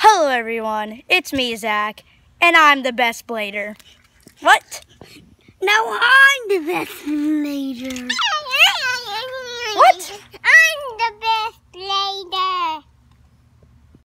Hello everyone, it's me Zach, and I'm the best blader. What? No, I'm the best blader.